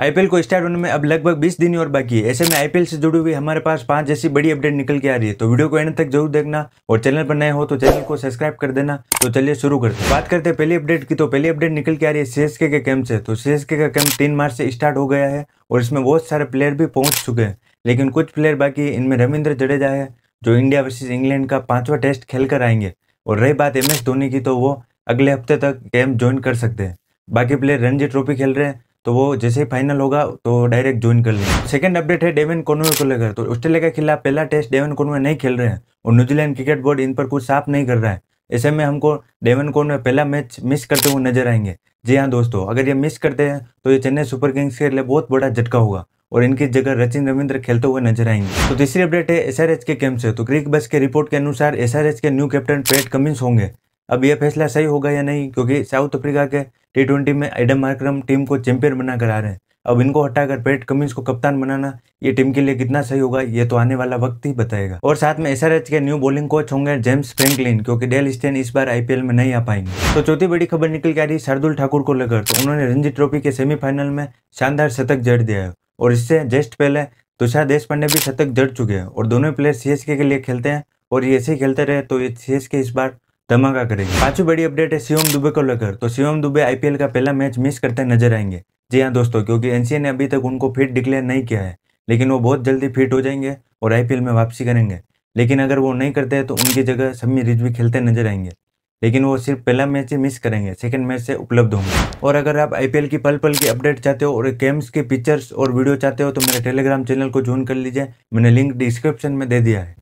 IPL को start होने में अब लगभग 20 दिन और बाकी है। ऐसे में आईपीएल से जुड़ी हुई हमारे पास पाँच जैसी बड़ी अपडेट निकल के आ रही है। तो वीडियो को एंड तक ज़रूर देखना और चैनल पर नए हो तो चैनल को सब्सक्राइब कर देना। तो चलिए शुरू करते हैं। बात करते हैं पहली अपडेट की। तो पहली अपडेट निकल के आ रही है सीएसके के कैंप से। तो सीएसके का कैंप तीन मार्च से स्टार्ट हो गया है और इसमें बहुत सारे प्लेयर भी पहुँच चुके हैं। लेकिन कुछ प्लेयर बाकी इनमें रविंद्र जडेजा है, जो इंडिया वर्सेज इंग्लैंड का पांचवा टेस्ट खेल कर आएँगे। और रही बात एम धोनी की तो वो अगले हफ़्ते तक कैंप ज्वाइन कर सकते हैं। बाकी प्लेयर रणजी ट्रॉफी खेल रहे हैं। तो वो जैसे ही फाइनल होगा तो डायरेक्ट ज्वाइन कर लेंगे। सेकंड अपडेट है डेवन कॉनवे को लेकर। तो ऑस्ट्रेलिया के खिलाफ पहला टेस्ट डेवन कॉनवे नहीं खेल रहे हैं और न्यूजीलैंड क्रिकेट बोर्ड इन पर कुछ साफ़ नहीं कर रहा है। ऐसे में हमको डेवन कॉनवे पहला मैच मिस करते हुए नज़र आएँगे। जी हाँ दोस्तों, अगर ये मिस करते हैं तो ये चेन्नई सुपर किंग्स के लिए बहुत बड़ा झटका होगा और इनकी जगह रचिन रविंद्र खेलते हुए नज़र आएँगे। तो तीसरी अपडेट है एसआरएच के कैंप से। तो क्रिक बस के रिपोर्ट के अनुसार एसआरएच के न्यू कैप्टन पेट कमिंस होंगे। अब यह फैसला सही होगा या नहीं? क्योंकि साउथ अफ्रीका के टी ट्वेंटी में एडम मार्क्रम टीम को चैंपियन बनाकर आ रहे हैं। अब इनको हटाकर पेट कमिंस को कप्तान बनाना, ये टीम के लिए कितना सही होगा, ये तो आने वाला वक्त ही बताएगा। और साथ में एसआरएच के न्यू बॉलिंग कोच होंगे जेम्स फ्रैंकलिन क्योंकि डेल स्टेन इस बार आईपीएल में नहीं आ पाएँगे। तो चौथी बड़ी खबर निकल के आ रही शार्दुल ठाकुर को लेकर। तो उन्होंने रणजी ट्रॉफी के सेमीफाइनल में शानदार शतक जड़ दिया है। और इससे जस्ट पहले तुषार देश पांडे भी शतक जड़ चुके हैं। और दोनों प्लेयर सीएसके के लिए खेलते हैं। और ये ऐसे ही खेलते रहे तो ये सीएसके इस बार धमाका करेंगे। पांचवी बड़ी अपडेट है शिवम दुबे को लेकर। तो शिवम दुबे आईपीएल का पहला मैच मिस करते नज़र आएँगे। जी हाँ दोस्तों, क्योंकि एनसीए ने अभी तक उनको फिट डिक्लेयर नहीं किया है। लेकिन वो बहुत जल्दी फिट हो जाएँगे और आईपीएल में वापसी करेंगे। लेकिन अगर वो नहीं करते हैं तो उनकी जगह समी रिजवी खेलते नज़र आएँगे। लेकिन वो सिर्फ़ पहला मैच ही मिस करेंगे सेकंड मैच से उपलब्ध होंगे। और अगर आप आईपीएल की पल पल की अपडेट चाहते हो और गेम्स के पिक्चर्स और वीडियो चाहते हो तो मेरे टेलीग्राम चैनल को ज्वाइन कर लीजिए। मैंने लिंक डिस्क्रिप्शन में दे दिया है।